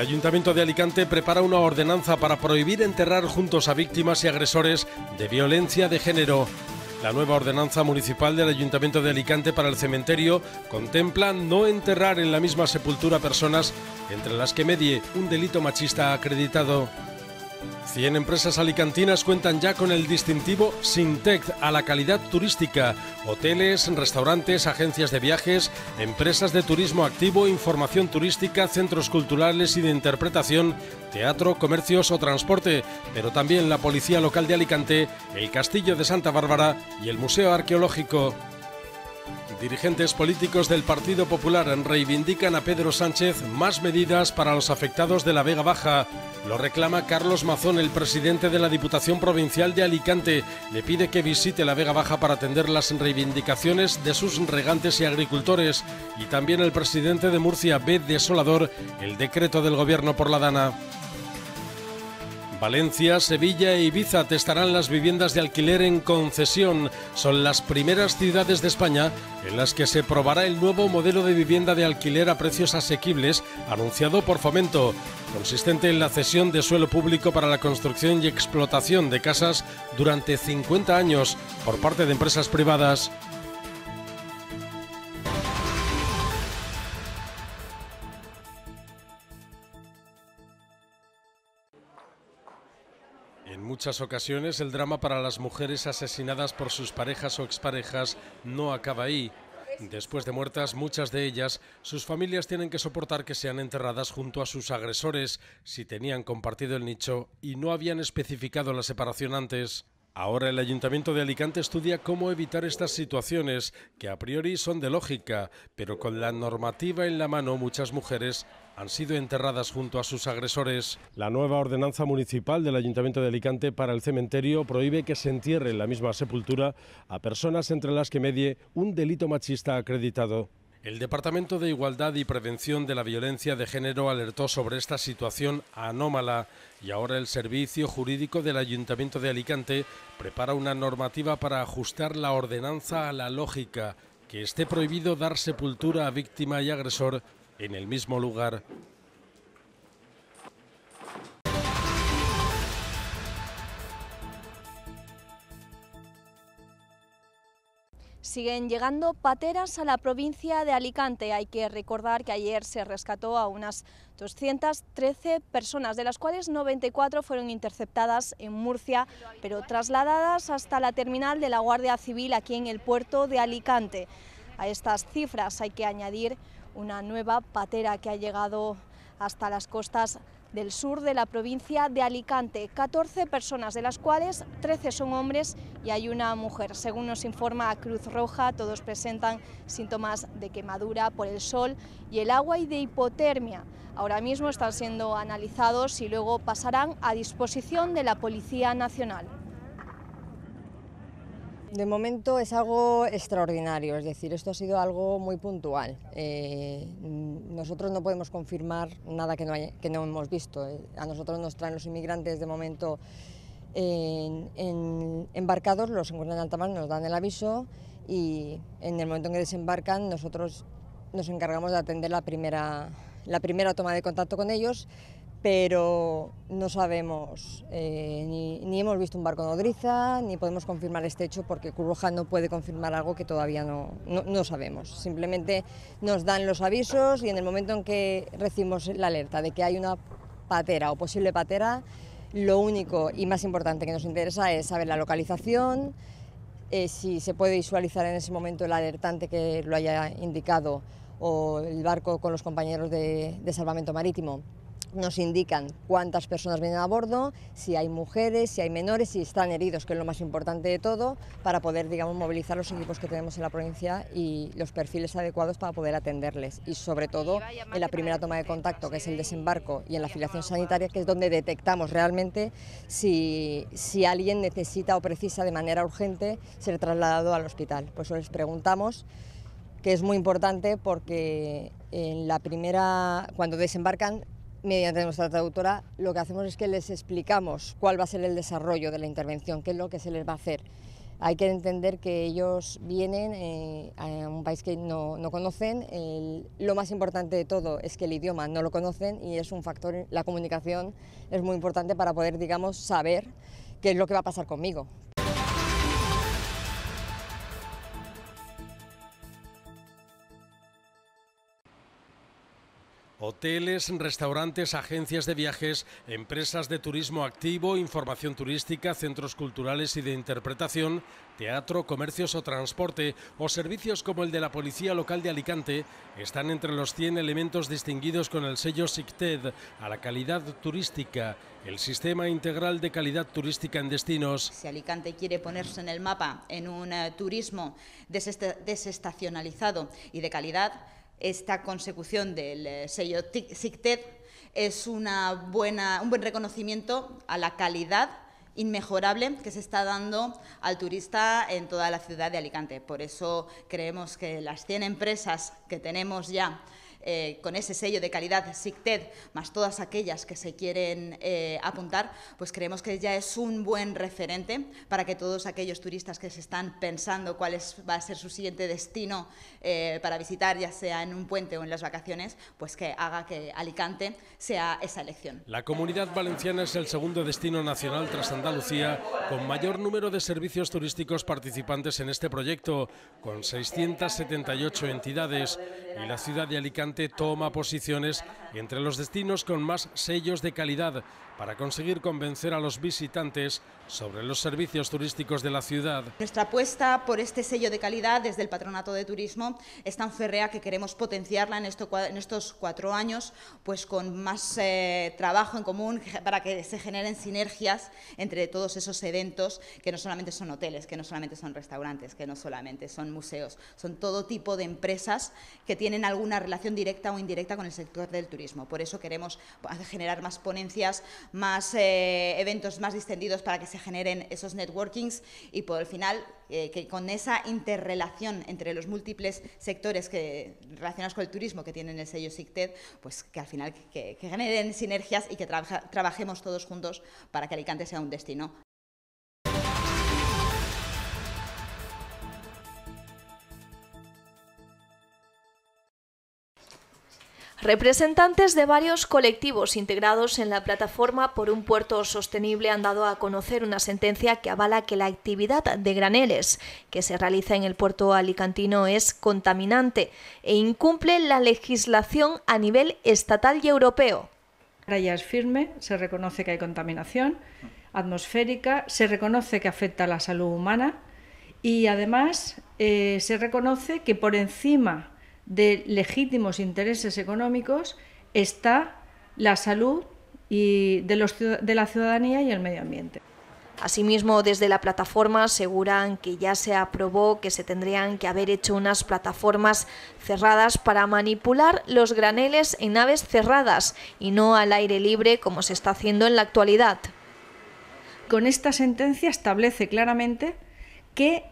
Ayuntamiento de Alicante prepara una ordenanza para prohibir enterrar juntos a víctimas y agresores de violencia de género. La nueva ordenanza municipal del Ayuntamiento de Alicante para el cementerio contempla no enterrar en la misma sepultura personas entre las que medie un delito machista acreditado. 100 empresas alicantinas cuentan ya con el distintivo Sintec a la calidad turística. Hoteles, restaurantes, agencias de viajes, empresas de turismo activo, información turística, centros culturales y de interpretación, teatro, comercios o transporte, pero también la Policía Local de Alicante, el Castillo de Santa Bárbara y el Museo Arqueológico. Dirigentes políticos del Partido Popular reivindican a Pedro Sánchez más medidas para los afectados de la Vega Baja. Lo reclama Carlos Mazón, el presidente de la Diputación Provincial de Alicante. Le pide que visite la Vega Baja para atender las reivindicaciones de sus regantes y agricultores. Y también el presidente de Murcia ve desolador el decreto del gobierno por la Dana. Valencia, Sevilla e Ibiza testarán las viviendas de alquiler en concesión. Son las primeras ciudades de España en las que se probará el nuevo modelo de vivienda de alquiler a precios asequibles anunciado por Fomento, consistente en la cesión de suelo público para la construcción y explotación de casas durante 50 años por parte de empresas privadas. Muchas ocasiones el drama para las mujeres asesinadas por sus parejas o exparejas no acaba ahí. Después de muertas muchas de ellas, sus familias tienen que soportar que sean enterradas junto a sus agresores si tenían compartido el nicho y no habían especificado la separación antes. Ahora el Ayuntamiento de Alicante estudia cómo evitar estas situaciones, que a priori son de lógica, pero con la normativa en la mano muchas mujeres han sido enterradas junto a sus agresores. La nueva ordenanza municipal del Ayuntamiento de Alicante para el cementerio prohíbe que se entierre en la misma sepultura a personas entre las que medie un delito machista acreditado. El Departamento de Igualdad y Prevención de la Violencia de Género alertó sobre esta situación anómala y ahora el Servicio Jurídico del Ayuntamiento de Alicante prepara una normativa para ajustar la ordenanza a la lógica, que esté prohibido dar sepultura a víctima y agresor en el mismo lugar. Siguen llegando pateras a la provincia de Alicante. Hay que recordar que ayer se rescató a unas 213 personas, de las cuales 94 fueron interceptadas en Murcia, pero trasladadas hasta la terminal de la Guardia Civil aquí en el puerto de Alicante. A estas cifras hay que añadir una nueva patera que ha llegado hasta las costas del sur de la provincia de Alicante. 14 personas, de las cuales 13 son hombres y hay una mujer. Según nos informa Cruz Roja, todos presentan síntomas de quemadura por el sol y el agua y de hipotermia. Ahora mismo están siendo analizados y luego pasarán a disposición de la Policía Nacional. De momento es algo extraordinario, es decir, esto ha sido algo muy puntual. Eh, nosotros no podemos confirmar nada que no, que no hemos visto. A nosotros nos traen los inmigrantes de momento en, embarcados, los encuentran en alta mar, nos dan el aviso y en el momento en que desembarcan nosotros nos encargamos de atender la primera, la primera toma de contacto con ellos pero no sabemos, eh, ni, hemos visto un barco nodriza, ni podemos confirmar este hecho porque Cruz no puede confirmar algo que todavía no, no, sabemos. Simplemente nos dan los avisos y en el momento en que recibimos la alerta de que hay una patera o posible patera, lo único y más importante que nos interesa es saber la localización, eh, si se puede visualizar en ese momento el alertante que lo haya indicado o el barco con los compañeros de salvamento marítimo nos indican cuántas personas vienen a bordo, si hay mujeres, si hay menores, si están heridos, que es lo más importante de todo, para poder digamos, movilizar los equipos que tenemos en la provincia y los perfiles adecuados para poder atenderles. Y sobre todo en la primera toma de contacto, que es el desembarco, y en la afiliación sanitaria, que es donde detectamos realmente si, si alguien necesita o precisa de manera urgente ser trasladado al hospital. Por eso les preguntamos que es muy importante porque en la primera, cuando desembarcan, mediante nuestra traductora, lo que hacemos es que les explicamos cuál va a ser el desarrollo de la intervención, qué es lo que se les va a hacer. Hay que entender que ellos vienen eh, a un país que no, conocen. lo más importante de todo es que el idioma no lo conocen y es un factor, la comunicación es muy importante para poder, digamos, saber qué es lo que va a pasar conmigo. Hoteles, restaurantes, agencias de viajes, empresas de turismo activo, información turística, centros culturales y de interpretación, teatro, comercios o transporte o servicios como el de la Policía Local de Alicante están entre los 100 elementos distinguidos con el sello SICTED a la calidad turística, el sistema integral de calidad turística en destinos. Si Alicante quiere ponerse en el mapa en un eh, turismo desestacionalizado y de calidad, esta consecución del eh, sello SICTED es una buena, un buen reconocimiento a la calidad inmejorable que se está dando al turista en toda la ciudad de Alicante. Por eso creemos que las 100 empresas que tenemos ya eh, con ese sello de calidad SICTED, más todas aquellas que se quieren eh, apuntar, pues creemos que ya es un buen referente para que todos aquellos turistas que se están pensando cuál va a ser su siguiente destino eh, para visitar, ya sea en un puente o en las vacaciones, pues que haga que Alicante sea esa elección. La comunidad valenciana es el segundo destino nacional tras Andalucía con mayor número de servicios turísticos participantes en este proyecto, con 678 entidades, y la ciudad de Alicante toma posiciones entre los destinos con más sellos de calidad para conseguir convencer a los visitantes sobre los servicios turísticos de la ciudad. Nuestra apuesta por este sello de calidad desde el Patronato de Turismo es tan férrea que queremos potenciarla en, estos cuatro años, pues con más eh, trabajo en común para que se generen sinergias entre todos esos eventos que no solamente son hoteles, que no solamente son restaurantes, que no solamente son museos, son todo tipo de empresas que tienen alguna relación directa o indirecta con el sector del turismo. Por eso queremos generar más ponencias, más eh, eventos más distendidos para que se generen esos networkings y por el final eh, que con esa interrelación entre los múltiples sectores que, relacionados con el turismo que tienen el sello SICTED, pues que al final que, generen sinergias y que trabajemos todos juntos para que Alicante sea un destino Representantes de varios colectivos integrados en la plataforma por un puerto sostenible han dado a conocer una sentencia que avala que la actividad de graneles que se realiza en el puerto alicantino es contaminante e incumple la legislación a nivel estatal y europeo. Ya es firme, se reconoce que hay contaminación atmosférica, se reconoce que afecta a la salud humana y además eh, se reconoce que por encima de legítimos intereses económicos está la salud y de, los, de la ciudadanía y el medio ambiente. Asimismo, desde la plataforma aseguran que ya se aprobó que se tendrían que haber hecho unas plataformas cerradas para manipular los graneles en naves cerradas y no al aire libre como se está haciendo en la actualidad. Con esta sentencia establece claramente que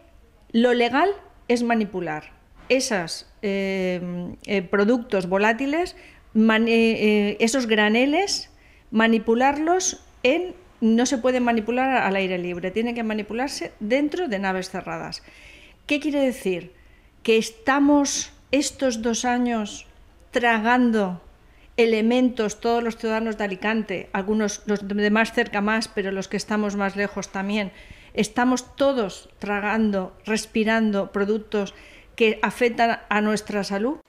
lo legal es manipular esos eh, eh, productos volátiles, eh, esos graneles, manipularlos en... No se pueden manipular al aire libre, tienen que manipularse dentro de naves cerradas. ¿Qué quiere decir? Que estamos estos dos años tragando elementos, todos los ciudadanos de Alicante, algunos los de más cerca más, pero los que estamos más lejos también, estamos todos tragando, respirando productos que afectan a nuestra salud.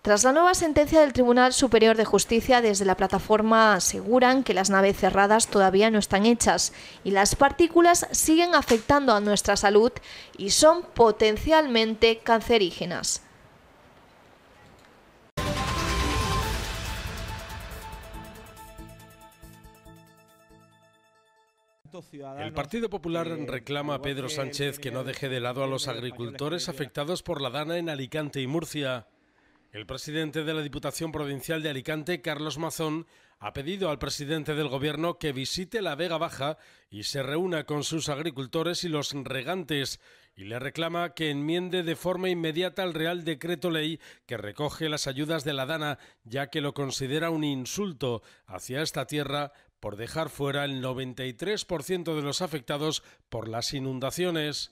Tras la nueva sentencia del Tribunal Superior de Justicia, desde la plataforma aseguran que las naves cerradas todavía no están hechas y las partículas siguen afectando a nuestra salud y son potencialmente cancerígenas. El Partido Popular reclama a Pedro Sánchez que no deje de lado a los agricultores afectados por la dana en Alicante y Murcia. El presidente de la Diputación Provincial de Alicante, Carlos Mazón, ha pedido al presidente del Gobierno que visite la Vega Baja y se reúna con sus agricultores y los regantes y le reclama que enmiende de forma inmediata el Real Decreto Ley que recoge las ayudas de la Dana, ya que lo considera un insulto hacia esta tierra por dejar fuera el 93% de los afectados por las inundaciones.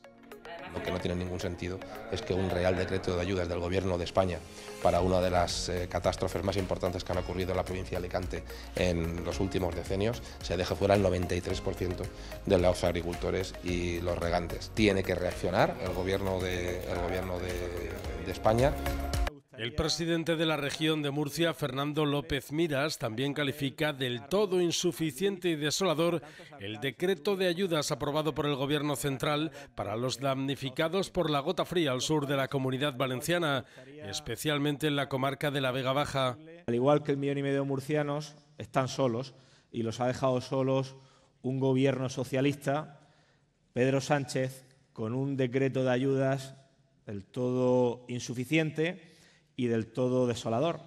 Lo que no tiene ningún sentido es que un real decreto de ayudas del Gobierno de España para una de las eh, catástrofes más importantes que han ocurrido en la provincia de Alicante en los últimos decenios se deje fuera el 93% de los agricultores y los regantes. Tiene que reaccionar el Gobierno de, España. El presidente de la región de Murcia, Fernando López Miras, también califica del todo insuficiente y desolador el decreto de ayudas aprobado por el Gobierno central para los damnificados por la gota fría al sur de la comunidad valenciana, especialmente en la comarca de la Vega Baja. Al igual que el millón y medio de murcianos, están solos y los ha dejado solos un gobierno socialista, Pedro Sánchez, con un decreto de ayudas del todo insuficiente y del todo desolador.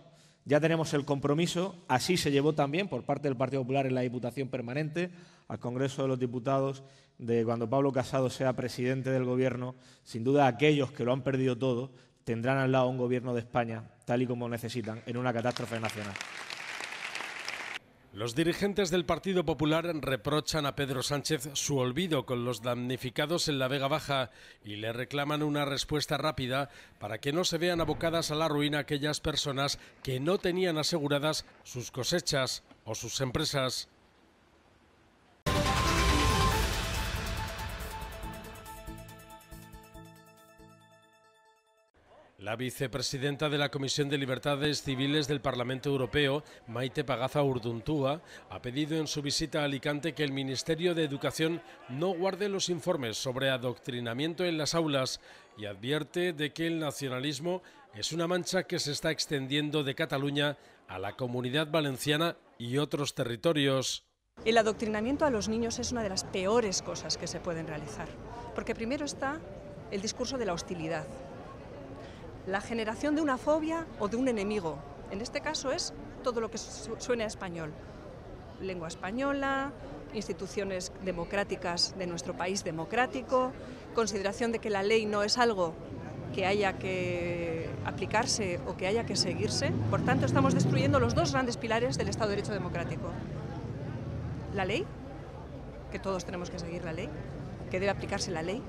Ya tenemos el compromiso, así se llevó también por parte del Partido Popular en la Diputación Permanente al Congreso de los Diputados de cuando Pablo Casado sea presidente del Gobierno. Sin duda aquellos que lo han perdido todo tendrán al lado un Gobierno de España tal y como necesitan en una catástrofe nacional. Los dirigentes del Partido Popular reprochan a Pedro Sánchez su olvido con los damnificados en la Vega Baja y le reclaman una respuesta rápida para que no se vean abocadas a la ruina aquellas personas que no tenían aseguradas sus cosechas o sus empresas. La vicepresidenta de la Comisión de Libertades Civiles del Parlamento Europeo, Maite Pagaza Urduntúa, ha pedido en su visita a Alicante que el Ministerio de Educación no guarde los informes sobre adoctrinamiento en las aulas y advierte de que el nacionalismo es una mancha que se está extendiendo de Cataluña a la comunidad valenciana y otros territorios. El adoctrinamiento a los niños es una de las peores cosas que se pueden realizar, porque primero está el discurso de la hostilidad, la generación de una fobia o de un enemigo. En este caso es todo lo que suena a español. Lengua española, instituciones democráticas de nuestro país democrático, consideración de que la ley no es algo que haya que aplicarse o que haya que seguirse. Por tanto, estamos destruyendo los dos grandes pilares del Estado de Derecho democrático. La ley, que todos tenemos que seguir la ley, que debe aplicarse la ley.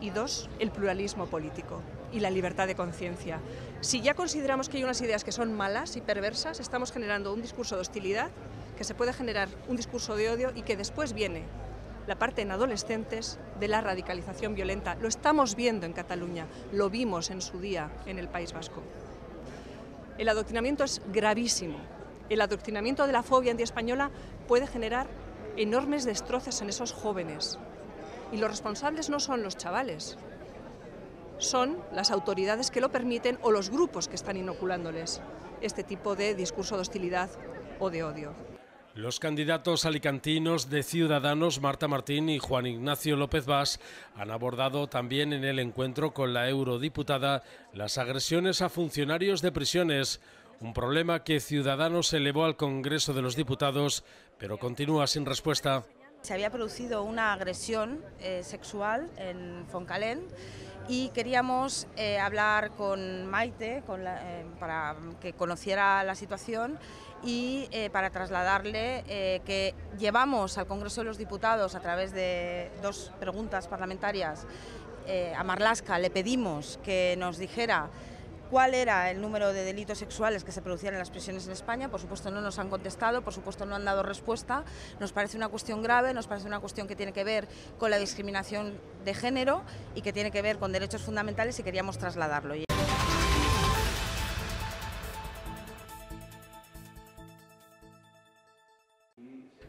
Y dos, el pluralismo político y la libertad de conciencia. Si ya consideramos que hay unas ideas que son malas y perversas, estamos generando un discurso de hostilidad, que se puede generar un discurso de odio y que después viene la parte en adolescentes de la radicalización violenta. Lo estamos viendo en Cataluña, lo vimos en su día en el País Vasco. El adoctrinamiento es gravísimo. El adoctrinamiento de la fobia antiespañola puede generar enormes destrozos en esos jóvenes. Y los responsables no son los chavales, son las autoridades que lo permiten o los grupos que están inoculándoles este tipo de discurso de hostilidad o de odio. Los candidatos alicantinos de Ciudadanos, Marta Martín y Juan Ignacio López Vaz, han abordado también en el encuentro con la eurodiputada las agresiones a funcionarios de prisiones, un problema que Ciudadanos elevó al Congreso de los Diputados, pero continúa sin respuesta. Se había producido una agresión eh, sexual en Foncalén y queríamos eh, hablar con Maite eh, para que conociera la situación y para trasladarle que llevamos al Congreso de los Diputados a través de dos preguntas parlamentarias a Marlasca, le pedimos que nos dijera cuál era el número de delitos sexuales que se producían en las prisiones en España. Por supuesto no nos han contestado, por supuesto no han dado respuesta. Nos parece una cuestión grave, nos parece una cuestión que tiene que ver con la discriminación de género y que tiene que ver con derechos fundamentales y queríamos trasladarlo.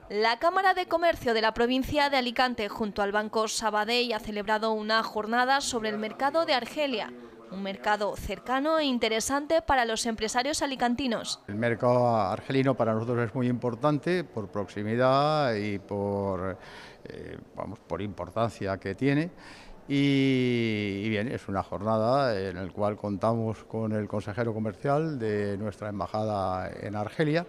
La Cámara de Comercio de la provincia de Alicante junto al Banco Sabadell ha celebrado una jornada sobre el mercado de Argelia, un mercado cercano e interesante para los empresarios alicantinos. El mercado argelino para nosotros es muy importante por proximidad y por, eh, vamos, por importancia que tiene. Y, bien, es una jornada en la cual contamos con el consejero comercial de nuestra embajada en Argelia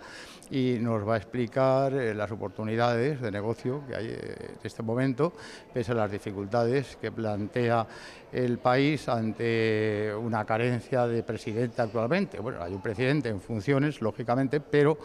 y nos va a explicar eh, las oportunidades de negocio que hay eh, en este momento, pese a las dificultades que plantea el país ante una carencia de presidente actualmente. Bueno, hay un presidente en funciones, lógicamente, pero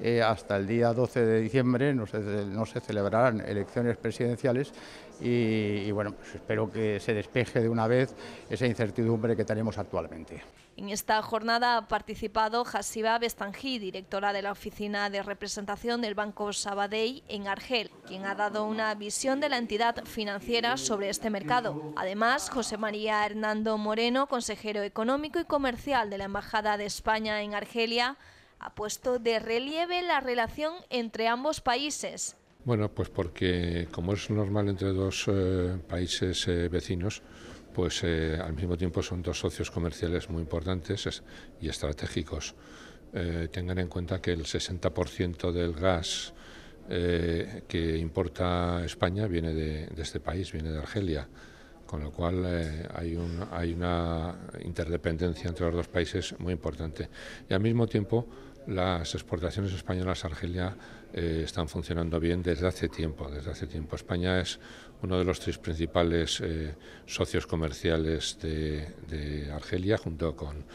eh, hasta el día 12 de diciembre no se, no se celebrarán elecciones presidenciales y, bueno, pues espero que se despeje de una vez esa incertidumbre que tenemos actualmente. En esta jornada ha participado Hasiba Bestangí, directora de la Oficina de Representación del Banco Sabadell en Argel, quien ha dado una visión de la entidad financiera sobre este mercado. Además, José María Hernando Moreno, consejero económico y comercial de la Embajada de España en Argelia, ha puesto de relieve la relación entre ambos países. Bueno, pues porque como es normal entre dos eh, países eh, vecinos, pues eh, al mismo tiempo son dos socios comerciales muy importantes y estratégicos. Eh, tengan en cuenta que el 60% del gas eh, que importa España viene de, este país, viene de Argelia, con lo cual hay, hay una interdependencia entre los dos países muy importante. Y al mismo tiempo las exportaciones españolas a Argelia eh, están funcionando bien desde hace tiempo. Desde hace tiempo España es uno de los tres principales eh, socios comerciales de, Argelia, junto con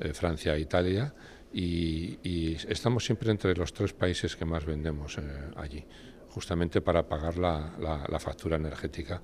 eh, Francia e Italia, y, estamos siempre entre los tres países que más vendemos allí, justamente para pagar la, factura energética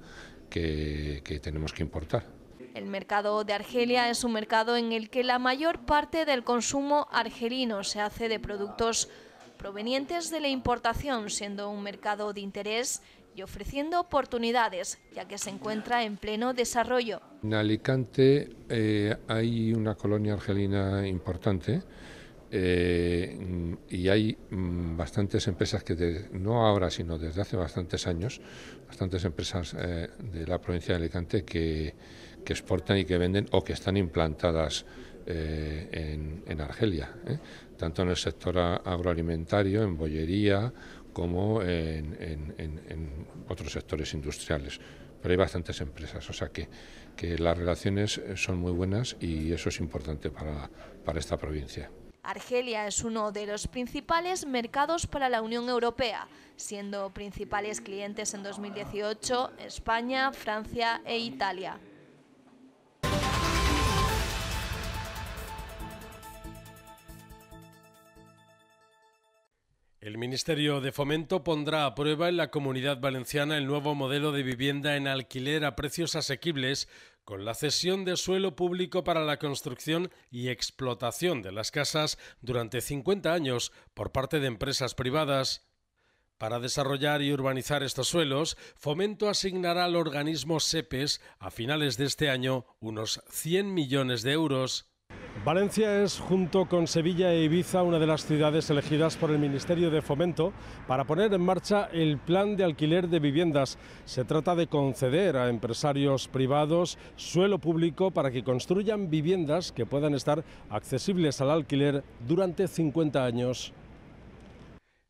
que tenemos que importar. El mercado de Argelia es un mercado en el que la mayor parte del consumo argelino se hace de productos provenientes de la importación, siendo un mercado de interés y ofreciendo oportunidades, ya que se encuentra en pleno desarrollo. En Alicante eh, hay una colonia argelina importante eh, y hay mm, bastantes empresas que, no ahora, sino desde hace bastantes años, bastantes empresas eh, de la provincia de Alicante que que exportan y que venden o que están implantadas eh, en, Argelia, ¿eh? tanto en el sector agroalimentario, en bollería, como en, otros sectores industriales. Pero hay bastantes empresas, o sea que, las relaciones son muy buenas y eso es importante para esta provincia. Argelia es uno de los principales mercados para la Unión Europea, siendo principales clientes en 2018 España, Francia e Italia. El Ministerio de Fomento pondrá a prueba en la comunidad valenciana el nuevo modelo de vivienda en alquiler a precios asequibles con la cesión de suelo público para la construcción y explotación de las casas durante 50 años por parte de empresas privadas. Para desarrollar y urbanizar estos suelos, Fomento asignará al organismo SEPES a finales de este año unos 100 millones de euros. Valencia es, junto con Sevilla e Ibiza, una de las ciudades elegidas por el Ministerio de Fomento para poner en marcha el plan de alquiler de viviendas. Se trata de conceder a empresarios privados suelo público para que construyan viviendas que puedan estar accesibles al alquiler durante 50 años.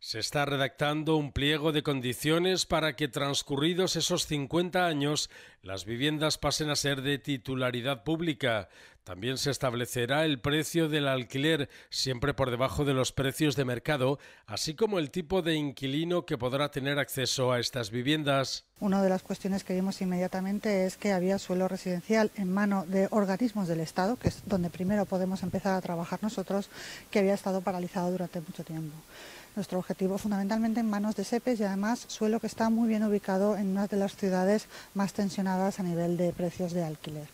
Se está redactando un pliego de condiciones para que transcurridos esos 50 años las viviendas pasen a ser de titularidad pública. También se establecerá el precio del alquiler, siempre por debajo de los precios de mercado, así como el tipo de inquilino que podrá tener acceso a estas viviendas. Una de las cuestiones que vimos inmediatamente es que había suelo residencial en mano de organismos del Estado, que es donde primero podemos empezar a trabajar nosotros, que había estado paralizado durante mucho tiempo nuestro objetivo fundamentalmente en manos de SEPES y además suelo que está muy bien ubicado en una de las ciudades más tensionadas a nivel de precios de alquiler.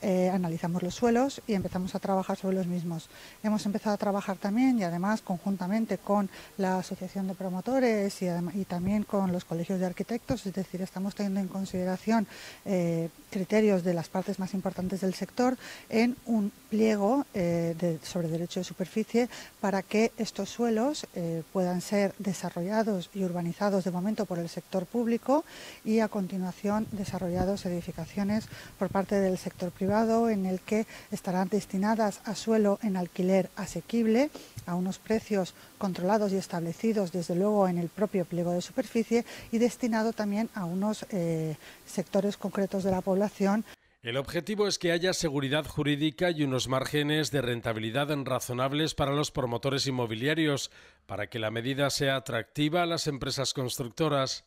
Eh, analizamos los suelos y empezamos a trabajar sobre los mismos. Hemos empezado a trabajar también y además conjuntamente con la Asociación de Promotores y, también con los colegios de arquitectos, es decir, estamos teniendo en consideración eh, criterios de las partes más importantes del sector en un pliego eh, sobre derecho de superficie para que estos suelos puedan ser desarrollados y urbanizados de momento por el sector público y a continuación desarrollados edificaciones por parte del sector privado en el que estarán destinadas a suelo en alquiler asequible a unos precios controlados y establecidos desde luego en el propio pliego de superficie y destinado también a unos eh, sectores concretos de la población. El objetivo es que haya seguridad jurídica y unos márgenes de rentabilidad razonables para los promotores inmobiliarios, para que la medida sea atractiva a las empresas constructoras.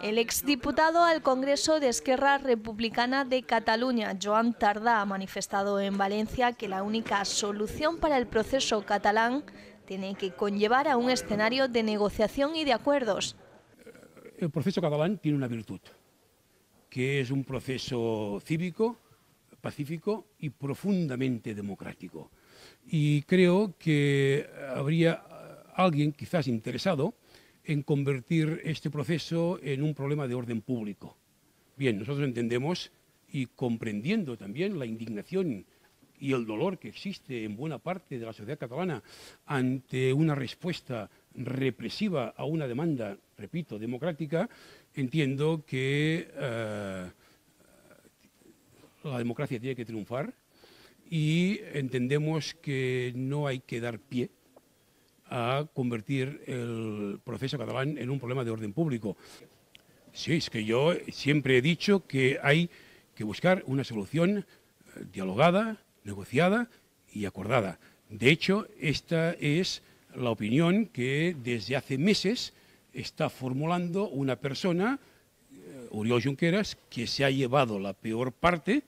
El exdiputado al Congreso de Esquerra Republicana de Cataluña, Joan Tardá, ha manifestado en Valencia que la única solución para el proceso catalán tiene que conllevar a un escenario de negociación y de acuerdos. El proceso catalán tiene una virtud, que es un proceso cívico, pacífico y profundamente democrático. Y creo que habría alguien quizás interesado en convertir este proceso en un problema de orden público. Bien, nosotros entendemos y comprendiendo también la indignación y el dolor que existe en buena parte de la sociedad catalana ante una respuesta represiva a una demanda, repito, democrática, entiendo que eh, la democracia tiene que triunfar y entendemos que no hay que dar pie a convertir el proceso catalán en un problema de orden público. Sí, es que yo siempre he dicho que hay que buscar una solución eh, dialogada, negociada y acordada. De hecho, esta es la opinión que desde hace meses está formulando una persona, eh, Oriol Junqueras, que se ha llevado la peor parte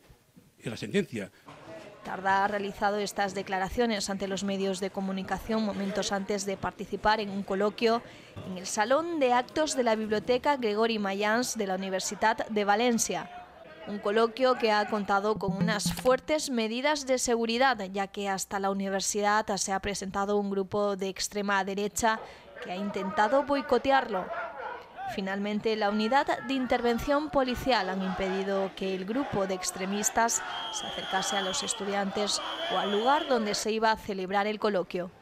de la sentencia. Tarda ha realizado estas declaraciones ante los medios de comunicación momentos antes de participar en un coloquio en el Salón de Actos de la Biblioteca Gregory Mayans de la Universidad de Valencia. Un coloquio que ha contado con unas fuertes medidas de seguridad, ya que hasta la universidad se ha presentado un grupo de extrema derecha que ha intentado boicotearlo. Finalmente, la unidad de intervención policial han impedido que el grupo de extremistas se acercase a los estudiantes o al lugar donde se iba a celebrar el coloquio.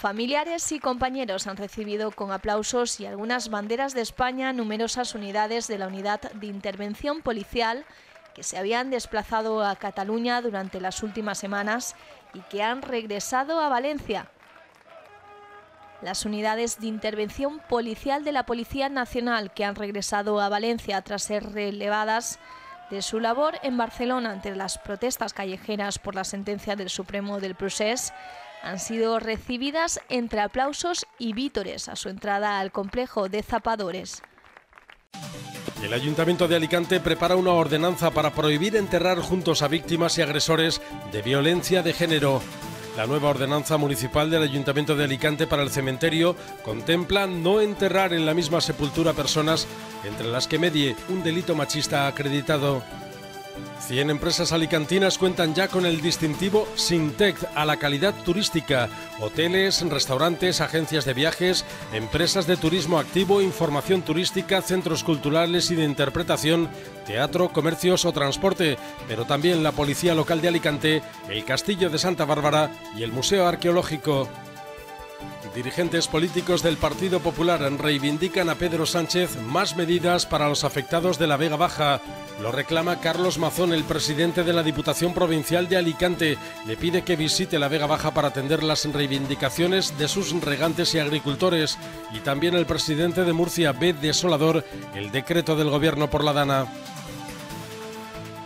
Familiares y compañeros han recibido con aplausos y algunas banderas de España numerosas unidades de la Unidad de Intervención Policial que se habían desplazado a Cataluña durante las últimas semanas y que han regresado a Valencia. Las unidades de intervención policial de la Policía Nacional que han regresado a Valencia tras ser relevadas de su labor en Barcelona ante las protestas callejeras por la sentencia del Supremo del Procés han sido recibidas entre aplausos y vítores a su entrada al complejo de zapadores. El Ayuntamiento de Alicante prepara una ordenanza para prohibir enterrar juntos a víctimas y agresores de violencia de género. La nueva ordenanza municipal del Ayuntamiento de Alicante para el cementerio contempla no enterrar en la misma sepultura personas entre las que medie un delito machista acreditado. 100 empresas alicantinas cuentan ya con el distintivo Sintec a la calidad turística. Hoteles, restaurantes, agencias de viajes, empresas de turismo activo, información turística, centros culturales y de interpretación, teatro, comercios o transporte, pero también la Policía Local de Alicante, el Castillo de Santa Bárbara y el Museo Arqueológico. Dirigentes políticos del Partido Popular reivindican a Pedro Sánchez más medidas para los afectados de la Vega Baja. Lo reclama Carlos Mazón, el presidente de la Diputación Provincial de Alicante. Le pide que visite la Vega Baja para atender las reivindicaciones de sus regantes y agricultores. Y también el presidente de Murcia ve desolador el decreto del gobierno por la Dana.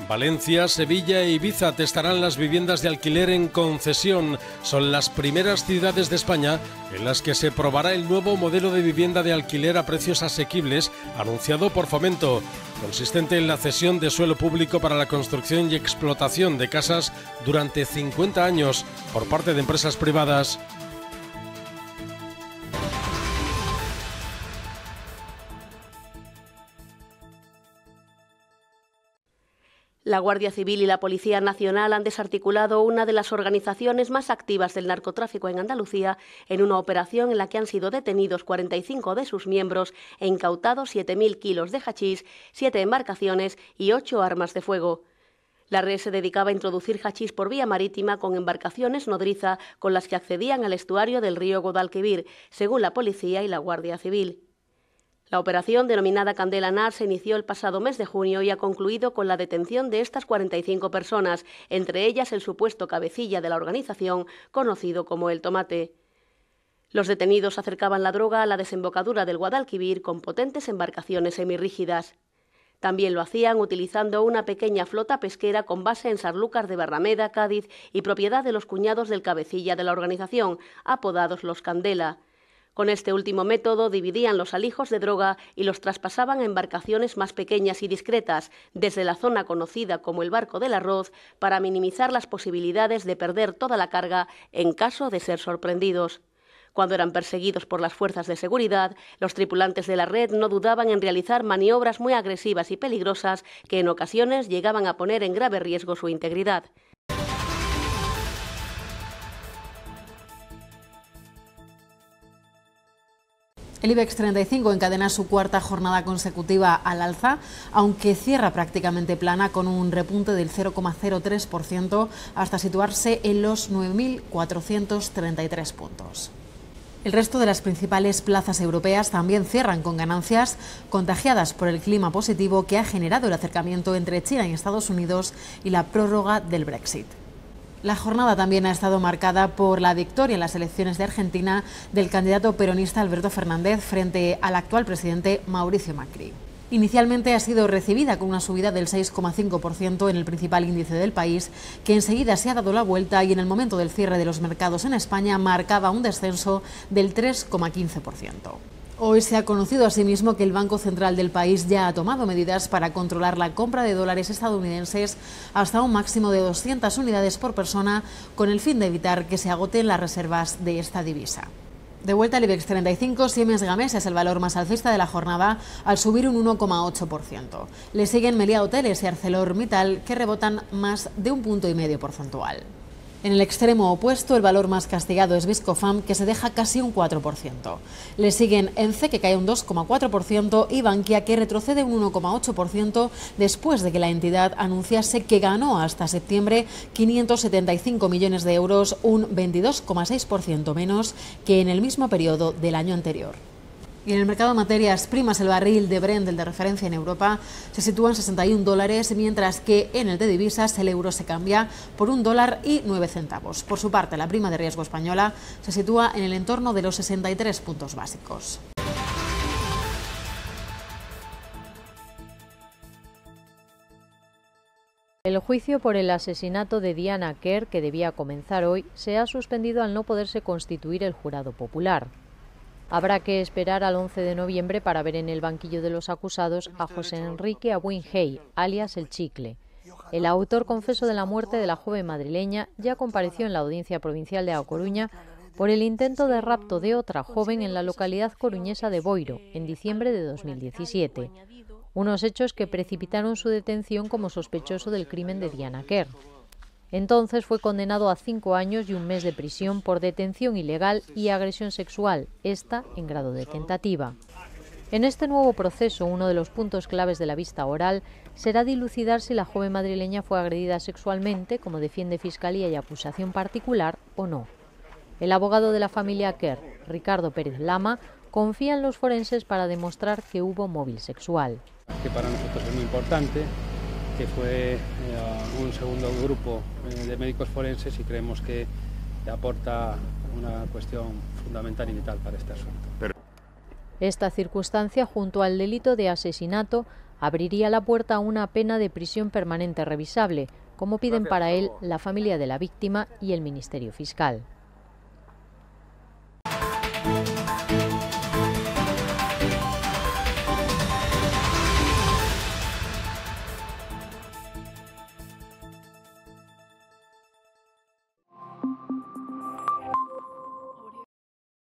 Valencia, Sevilla e Ibiza testarán las viviendas de alquiler en concesión. Son las primeras ciudades de España en las que se probará el nuevo modelo de vivienda de alquiler a precios asequibles anunciado por Fomento, consistente en la cesión de suelo público para la construcción y explotación de casas durante 50 años por parte de empresas privadas. La Guardia Civil y la Policía Nacional han desarticulado una de las organizaciones más activas del narcotráfico en Andalucía en una operación en la que han sido detenidos 45 de sus miembros e incautados 7.000 kilos de hachís, 7 embarcaciones y 8 armas de fuego. La red se dedicaba a introducir hachís por vía marítima con embarcaciones nodriza con las que accedían al estuario del río Guadalquivir, según la policía y la Guardia Civil. La operación denominada Candela NAR se inició el pasado mes de junio y ha concluido con la detención de estas 45 personas, entre ellas el supuesto cabecilla de la organización, conocido como el Tomate. Los detenidos acercaban la droga a la desembocadura del Guadalquivir con potentes embarcaciones semirrígidas. También lo hacían utilizando una pequeña flota pesquera con base en Sarlúcar de Barrameda, Cádiz, y propiedad de los cuñados del cabecilla de la organización, apodados los Candela. Con este último método dividían los alijos de droga y los traspasaban a embarcaciones más pequeñas y discretas desde la zona conocida como el barco del arroz para minimizar las posibilidades de perder toda la carga en caso de ser sorprendidos. Cuando eran perseguidos por las fuerzas de seguridad, los tripulantes de la red no dudaban en realizar maniobras muy agresivas y peligrosas que en ocasiones llegaban a poner en grave riesgo su integridad. El IBEX 35 encadena su cuarta jornada consecutiva al alza, aunque cierra prácticamente plana con un repunte del 0,03% hasta situarse en los 9.433 puntos. El resto de las principales plazas europeas también cierran con ganancias contagiadas por el clima positivo que ha generado el acercamiento entre China y Estados Unidos y la prórroga del Brexit. La jornada también ha estado marcada por la victoria en las elecciones de Argentina del candidato peronista Alberto Fernández frente al actual presidente Mauricio Macri. Inicialmente ha sido recibida con una subida del 6,5% en el principal índice del país, que enseguida se ha dado la vuelta y en el momento del cierre de los mercados en España marcaba un descenso del 3,15%. Hoy se ha conocido asimismo que el Banco Central del país ya ha tomado medidas para controlar la compra de dólares estadounidenses hasta un máximo de 200 unidades por persona con el fin de evitar que se agoten las reservas de esta divisa. De vuelta al IBEX 35, Siemens Gamesa es el valor más alcista de la jornada al subir un 1,8%. Le siguen Melia Hoteles y ArcelorMittal que rebotan más de un punto y medio porcentual. En el extremo opuesto, el valor más castigado es Viscofam, que se deja casi un 4%. Le siguen ENCE, que cae un 2,4%, y Bankia, que retrocede un 1,8% después de que la entidad anunciase que ganó hasta septiembre 575 millones de euros, un 22,6% menos que en el mismo periodo del año anterior. Y en el mercado de materias primas, el barril de Brent, el de referencia en Europa, se sitúa en 61 dólares, mientras que en el de divisas el euro se cambia por un dólar y 9 centavos. Por su parte, la prima de riesgo española se sitúa en el entorno de los 63 puntos básicos. El juicio por el asesinato de Diana Kerr, que debía comenzar hoy, se ha suspendido al no poderse constituir el jurado popular. Habrá que esperar al 11 de noviembre para ver en el banquillo de los acusados a José Enrique Abuin alias El Chicle. El autor confeso de la muerte de la joven madrileña ya compareció en la audiencia provincial de A Coruña por el intento de rapto de otra joven en la localidad coruñesa de Boiro en diciembre de 2017. Unos hechos que precipitaron su detención como sospechoso del crimen de Diana Kerr. Entonces fue condenado a cinco años y un mes de prisión por detención ilegal y agresión sexual, esta en grado de tentativa. En este nuevo proceso, uno de los puntos claves de la vista oral será dilucidar si la joven madrileña fue agredida sexualmente, como defiende Fiscalía y acusación particular, o no. El abogado de la familia Kerr, Ricardo Pérez Lama, confía en los forenses para demostrar que hubo móvil sexual. Que para nosotros es muy importante que fue eh, un segundo grupo eh, de médicos forenses y creemos que aporta una cuestión fundamental y vital para este asunto. Esta circunstancia, junto al delito de asesinato, abriría la puerta a una pena de prisión permanente revisable, como piden para él la familia de la víctima y el Ministerio Fiscal.